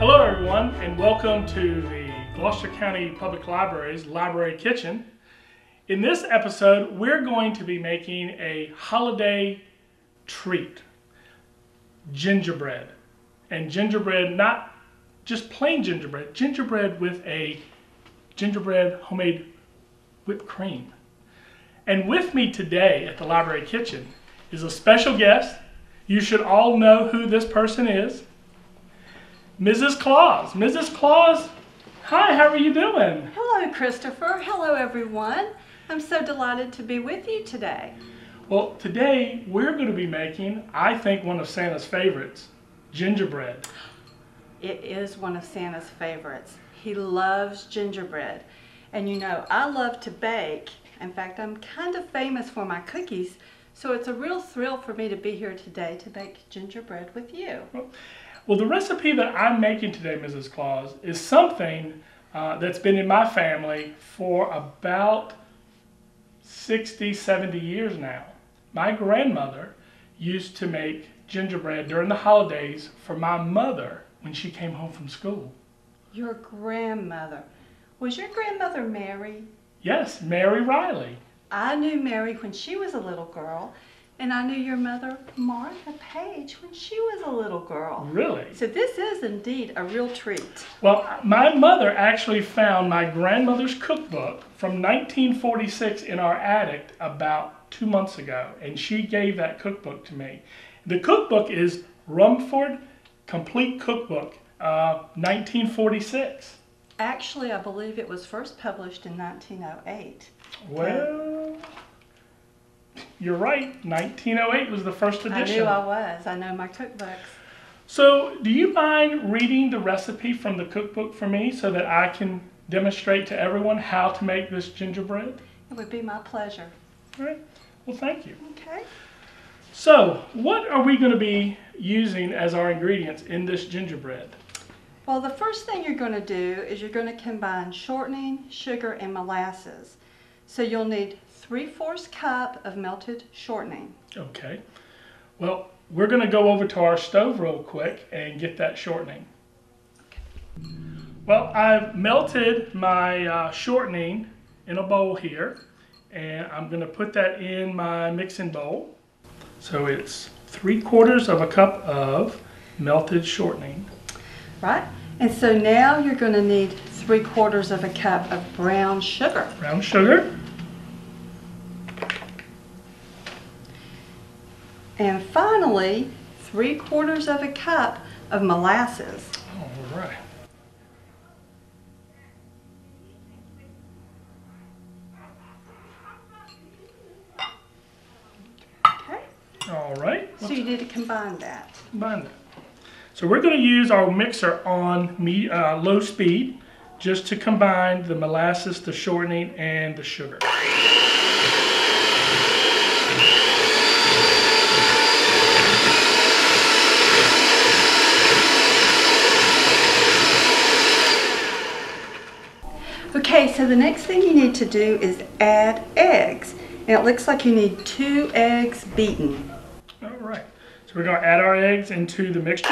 Hello, everyone, and welcome to the Gloucester County Public Library's Library Kitchen. In this episode, we're going to be making a holiday treat gingerbread. And gingerbread, not just plain gingerbread, gingerbread with a gingerbread homemade whipped cream. And with me today at the Library Kitchen is a special guest. You should all know who this person is. Mrs. Claus. Mrs. Claus, hi, how are you doing? Hello, Christopher. Hello, everyone. I'm so delighted to be with you today. Well, today we're going to be making, I think, one of Santa's favorites gingerbread. It is one of Santa's favorites. He loves gingerbread. And you know, I love to bake. In fact, I'm kind of famous for my cookies. So it's a real thrill for me to be here today to bake gingerbread with you. Well, the recipe that I'm making today, Mrs. Claus, is something uh, that's been in my family for about 60, 70 years now. My grandmother used to make gingerbread during the holidays for my mother when she came home from school. Your grandmother. Was your grandmother Mary? Yes, Mary Riley. I knew Mary when she was a little girl, and I knew your mother, Martha Page, when she was a little girl. Really? So this is indeed a real treat. Well, my mother actually found my grandmother's cookbook from 1946 in our attic about two months ago, and she gave that cookbook to me. The cookbook is Rumford Complete Cookbook, uh, 1946. Actually, I believe it was first published in 1908. Well, you're right. 1908 was the first edition. I knew I was. I know my cookbooks. So, do you mind reading the recipe from the cookbook for me so that I can demonstrate to everyone how to make this gingerbread? It would be my pleasure. All right. Well, thank you. Okay. So, what are we going to be using as our ingredients in this gingerbread? Well, the first thing you're going to do is you're going to combine shortening, sugar, and molasses. So you'll need 3 fourths cup of melted shortening. Okay. Well, we're going to go over to our stove real quick and get that shortening. Well, I've melted my uh, shortening in a bowl here, and I'm going to put that in my mixing bowl. So it's three quarters of a cup of melted shortening. Right? And so now you're going to need 3 quarters of a cup of brown sugar. Brown sugar. And finally, 3 quarters of a cup of molasses. All right. Okay? All right. So you need to combine that. combine that. So we're going to use our mixer on me, uh, low speed just to combine the molasses, the shortening, and the sugar. Okay, so the next thing you need to do is add eggs. And it looks like you need two eggs beaten. All right. So we're going to add our eggs into the mixture.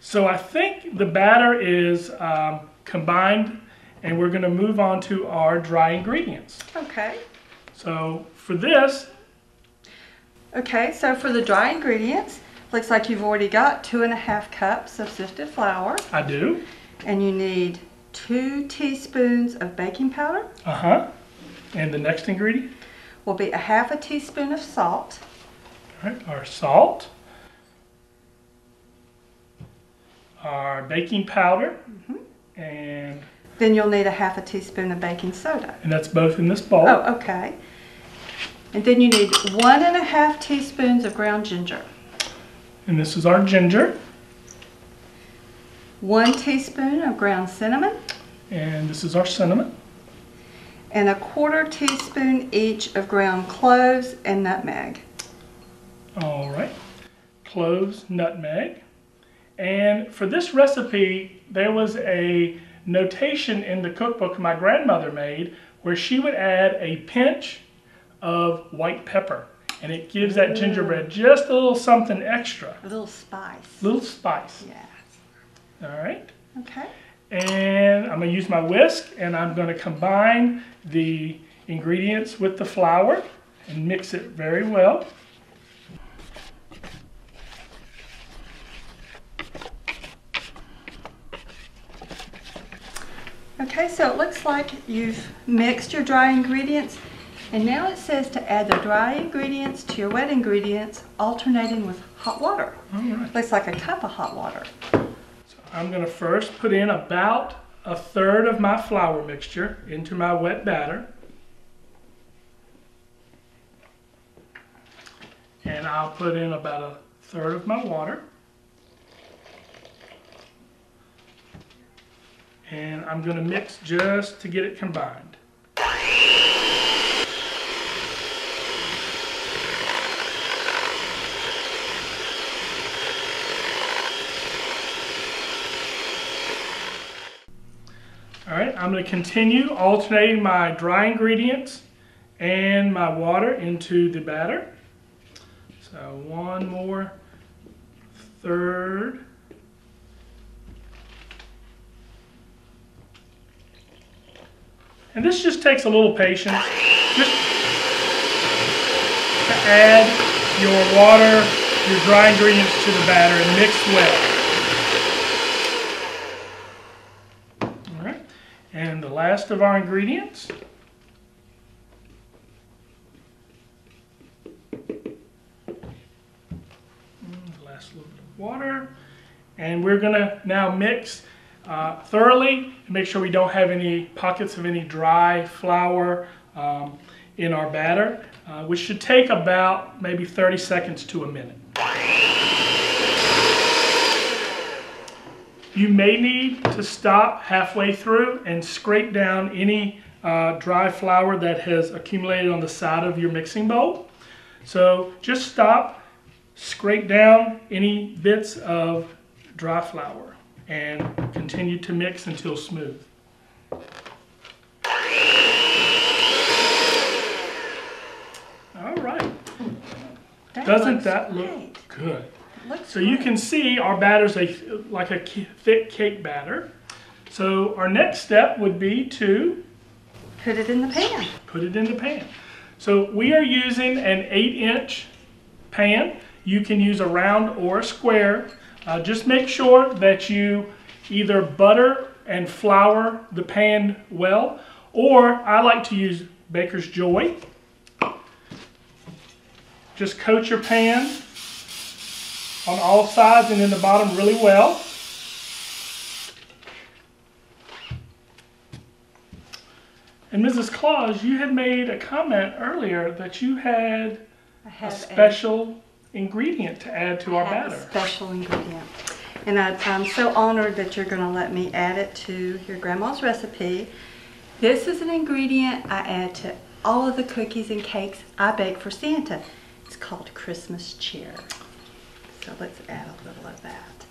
So I think the batter is um, combined and we're going to move on to our dry ingredients. Okay. So for this, Okay, so for the dry ingredients, looks like you've already got two and a half cups of sifted flour. I do. And you need two teaspoons of baking powder. Uh-huh. And the next ingredient, Will be a half a teaspoon of salt. all right, our salt, our baking powder, and Then you'll need a half a teaspoon of baking soda. and that's both in this bowl. Oh, okay. And then you need one and a half teaspoons of ground ginger, And this is our ginger, one teaspoon of ground cinnamon, and this is our cinnamon. and a quarter teaspoon each of ground cloves and nutmeg. All right, cloves, nutmeg. And for this recipe, there was a notation in the cookbook my grandmother made where she would add a pinch of white pepper. And it gives that gingerbread just a little something extra, A little spice. A little spice. Yes. All right. Okay. And I'm gonna use my whisk and I'm gonna combine the ingredients with the flour and mix it very well. Okay, so it looks like you've mixed your dry ingredients. And now it says to add the dry ingredients to your wet ingredients, alternating with hot water. All right. Looks like a cup of hot water. So I'm gonna first put in about a third of my flour mixture into my wet batter. And I'll put in about a third of my water. And I'm gonna mix just to get it combined. All right, I'm going to continue alternating my dry ingredients and my water into the batter. So one more third. And this just takes a little patience. Just to add your water, your dry ingredients to the batter and mix well. All right. And the last of our ingredients. Mm, last little bit of water. And we're going to now mix uh, thoroughly and make sure we don't have any pockets of any dry flour um, in our batter, uh, which should take about maybe 30 seconds to a minute. You may need to stop halfway through and scrape down any uh, dry flour that has accumulated on the side of your mixing bowl. So just stop, scrape down any bits of dry flour, and continue to mix until smooth. All right, That doesn't that look great. good? So you can see our batter's a like a thick cake batter. So our next step would be to put it in the pan. put it in the pan. So we are using an eight inch pan. You can use a round or a square. Uh, just make sure that you either butter and flour the pan well, or I like to use Baker's Joy. Just coat your pan on all sides and in the bottom really well. And Mrs. Claus, you had made a comment earlier that you had a special ingredient to add to our have a batter. special ingredient. And I, I'm so honored that you're going to let me add it to your grandma's recipe. This is an ingredient I add to all of the cookies and cakes I bake for Santa. It's called Christmas cheer. So let's add a little of that.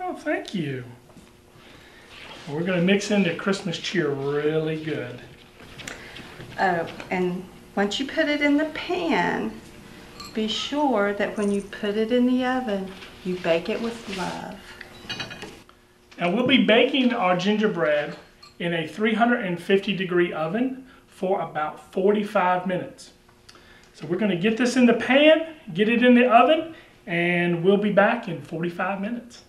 Oh, thank you. We're going to mix in the Christmas cheer really good. Oh, and once you put it in the pan, be sure that when you put it in the oven, you bake it with love. Now we'll be baking our gingerbread in a 350 degree oven for about 45 minutes. So we're going to get this in the pan, get it in the oven, and we'll be back in 45 minutes.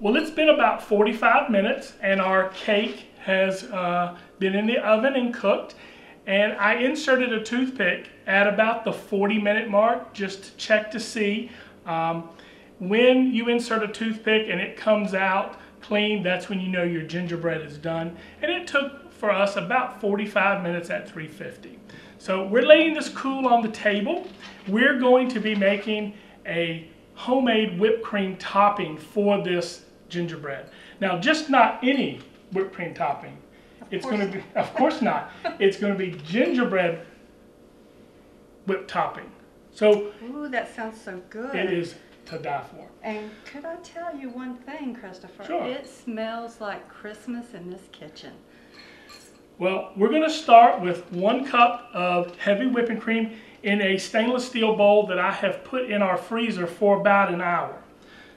Well, it's been about 45 minutes and our cake has uh, been in the oven and cooked. And I inserted a toothpick at about the 40 minute mark just to check to see. Um, when you insert a toothpick and it comes out clean, that's when you know your gingerbread is done. And it took for us about 45 minutes at 350. So we're letting this cool on the table. We're going to be making a homemade whipped cream topping for this gingerbread. Now, just not any whipped cream topping. It's going to be, of course not. It's going to be gingerbread whipped topping. So Ooh, that sounds so good. it is to die for. And could I tell you one thing, Christopher? Sure. It smells like Christmas in this kitchen. Well, we're going to start with one cup of heavy whipping cream in a stainless steel bowl that I have put in our freezer for about an hour.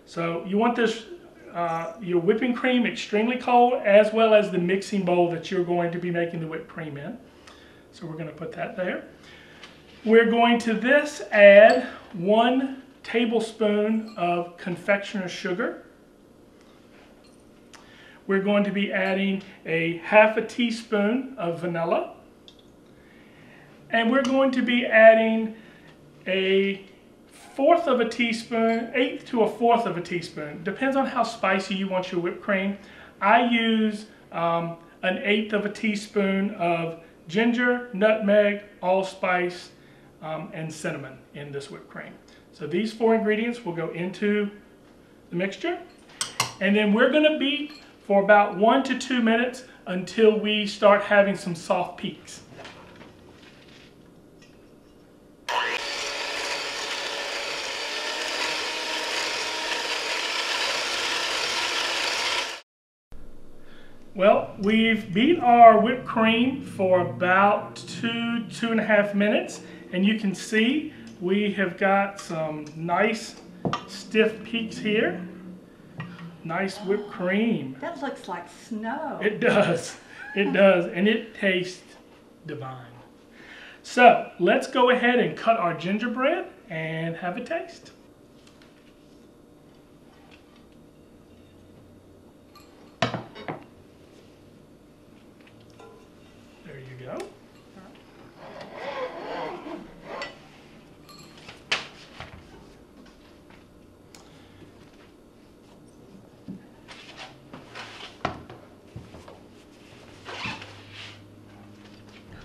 So you want this, uh, your whipping cream extremely cold as well as the mixing bowl that you're going to be making the whipped cream in. So we're going to put that there. We're going to this add one tablespoon of confectioner's sugar. We're going to be adding a half a teaspoon of vanilla. And we're going to be adding a fourth of a teaspoon, eighth to a fourth of a teaspoon. Depends on how spicy you want your whipped cream. I use um, an eighth of a teaspoon of ginger, nutmeg, allspice, um, and cinnamon in this whipped cream. So these four ingredients will go into the mixture. And then we're gonna beat for about one to two minutes until we start having some soft peaks. Well, we've beat our whipped cream for about two, two and a half minutes, and you can see we have got some nice stiff peaks here. Nice whipped cream. That looks like snow. It does. It does. And it tastes divine. So let's go ahead and cut our gingerbread and have a taste. There you go.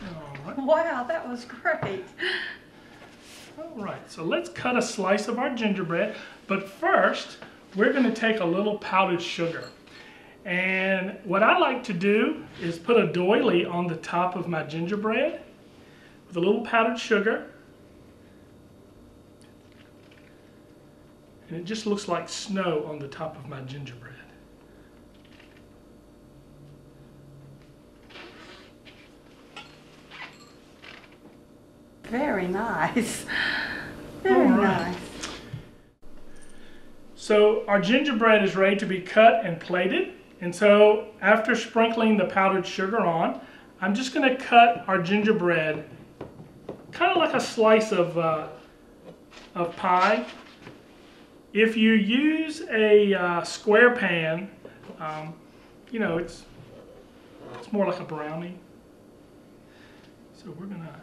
All right. Wow, that was great. All right, so let's cut a slice of our gingerbread. But first, we're going to take a little powdered sugar. And what I like to do is put a doily on the top of my gingerbread with a little powdered sugar. And it just looks like snow on the top of my gingerbread. Very nice. Very right. nice. So our gingerbread is ready to be cut and plated. And so after sprinkling the powdered sugar on, I'm just going to cut our gingerbread kind of like a slice of, uh, of pie. If you use a uh, square pan, um, you know, it's, it's more like a brownie. So we're going to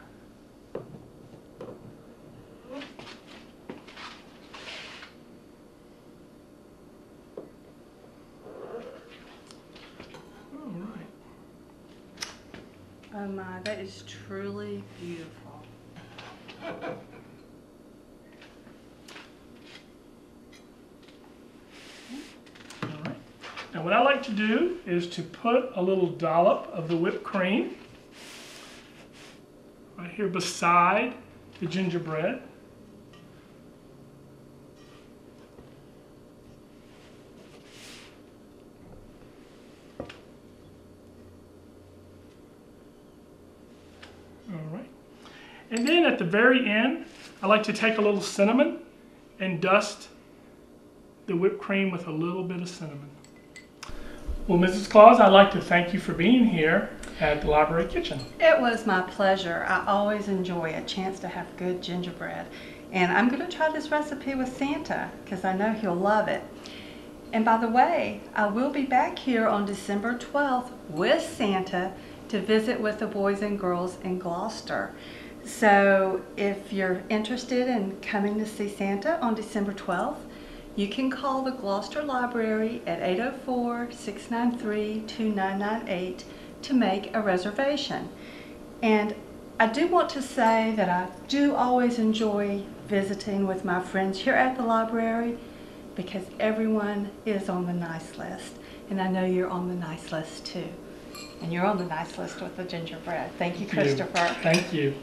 Oh my, that is truly beautiful. Now what I like to do is to put a little dollop of the whipped cream right here beside the gingerbread. All right. And then at the very end, I like to take a little cinnamon and dust the whipped cream with a little bit of cinnamon. Well, Mrs. Claus, I'd like to thank you for being here at the library kitchen. It was my pleasure. I always enjoy a chance to have good gingerbread. And I'm going to try this recipe with Santa because I know he'll love it. And by the way, I will be back here on December 12th with Santa to visit with the boys and girls in Gloucester. So if you're interested in coming to see Santa on December 12th, you can call the Gloucester Library at 804-693-2998 to make a reservation. And I do want to say that I do always enjoy visiting with my friends here at the library because everyone is on the nice list. And I know you're on the nice list too. And you're on the nice list with the gingerbread. Thank you, Thank you. Christopher. Thank you.